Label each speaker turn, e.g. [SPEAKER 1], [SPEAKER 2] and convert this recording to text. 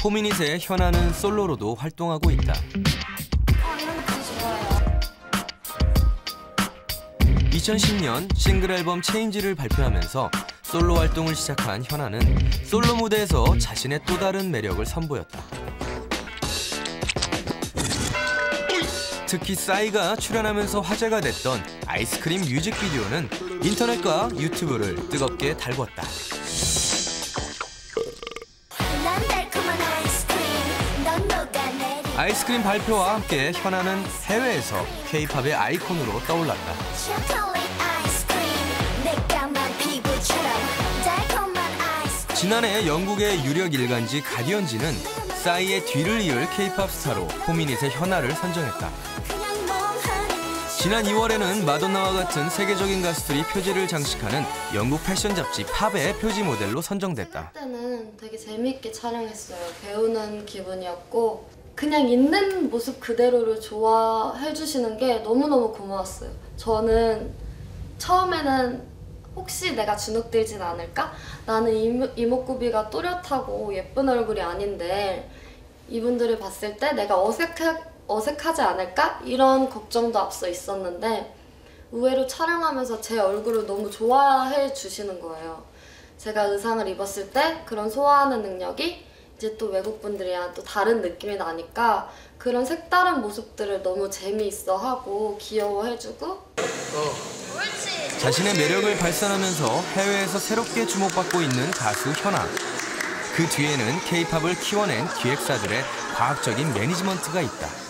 [SPEAKER 1] 포미닛의 현아는 솔로로도 활동하고 있다.
[SPEAKER 2] 아, 이런 거 좋아요.
[SPEAKER 1] 2010년 싱글 앨범 체인지를 발표하면서 솔로 활동을 시작한 현아는 솔로 무대에서 자신의 또 다른 매력을 선보였다. 특히 싸이가 출연하면서 화제가 됐던 아이스크림 뮤직비디오는 인터넷과 유튜브를 뜨겁게 달궜다.
[SPEAKER 2] 아이스크림
[SPEAKER 1] 발표와 함께 현아는 해외에서 K-팝의 아이콘으로 떠올랐다. 지난해 영국의 유력 일간지 가디언지는 싸이의 뒤를 이을 K-팝 스타로 포미닛의 현아를 선정했다. 지난 2월에는 마돈나와 같은 세계적인 가수들이 표지를 장식하는 영국 패션 잡지 팝의 표지 모델로 선정됐다.
[SPEAKER 3] 때는 되게 재미있게 촬영했어요. 배우는 기분이었고 그냥 있는 모습 그대로를 좋아해 주시는 게 너무너무 고마웠어요. 저는 처음에는 혹시 내가 주눅들진 않을까? 나는 이목구비가 또렷하고 예쁜 얼굴이 아닌데 이분들을 봤을 때 내가 어색하, 어색하지 않을까? 이런 걱정도 앞서 있었는데 의외로 촬영하면서 제 얼굴을 너무 좋아해 주시는 거예요. 제가 의상을 입었을 때 그런 소화하는 능력이 이제 또 외국 분들이랑 또 다른 느낌이 나니까 그런 색다른 모습들을 너무 재미있어 하고 귀여워해주고
[SPEAKER 1] 자신의 매력을 발산하면서 해외에서 새롭게 주목받고 있는 가수 현아. 그 뒤에는 K-팝을 키워낸 기획사들의 과학적인 매니지먼트가 있다.